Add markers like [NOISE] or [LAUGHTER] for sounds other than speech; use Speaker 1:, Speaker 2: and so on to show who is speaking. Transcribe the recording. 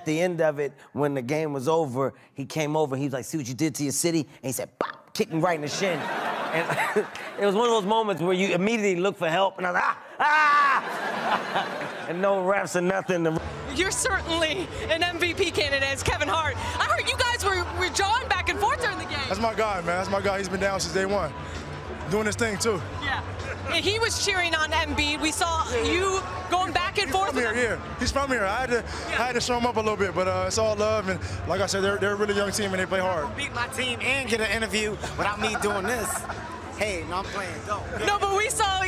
Speaker 1: At the end of it, when the game was over, he came over. He was like, "See what you did to your city?" And he said, "Bop!" Kicked me right in the shin. [LAUGHS] And [LAUGHS] it was one of those moments where you immediately look for help, and I was like, "Ah, ah!" [LAUGHS] and no refs or nothing.
Speaker 2: You're certainly an MVP candidate as Kevin Hart. I heard you guys were, were jawing back and forth during the game.
Speaker 3: That's my guy, man. That's my guy. He's been down since day one, doing his thing too.
Speaker 2: Yeah. He was cheering on Embiid. We saw you going back and
Speaker 3: He's
Speaker 2: forth.
Speaker 3: from here, yeah. He's from here. I had to, I had to show him up a little bit, but uh, it's all love. And like I said, they're, they're a really young team and they play hard.
Speaker 4: beat my team and get an interview without me doing this. Hey, no, I'm playing. Go.
Speaker 2: No, but we saw